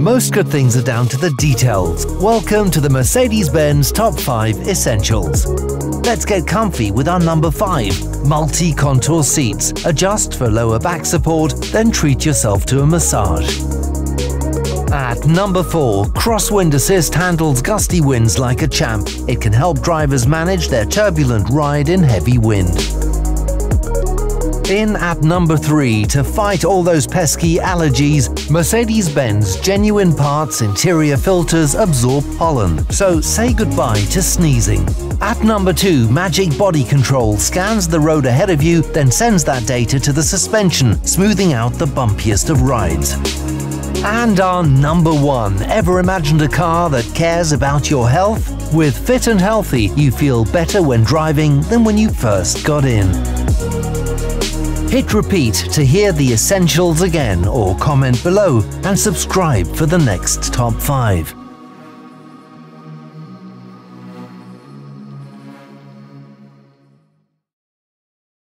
Most good things are down to the details. Welcome to the Mercedes-Benz Top 5 Essentials. Let's get comfy with our number 5, multi-contour seats. Adjust for lower back support, then treat yourself to a massage. At number 4, Crosswind Assist handles gusty winds like a champ. It can help drivers manage their turbulent ride in heavy wind. In at number 3 to fight all those pesky allergies, Mercedes-Benz genuine parts interior filters absorb pollen, so say goodbye to sneezing. At number 2, Magic Body Control scans the road ahead of you, then sends that data to the suspension, smoothing out the bumpiest of rides. And our number one, ever imagined a car that cares about your health? With Fit and Healthy, you feel better when driving than when you first got in. Hit repeat to hear the essentials again or comment below and subscribe for the next top 5.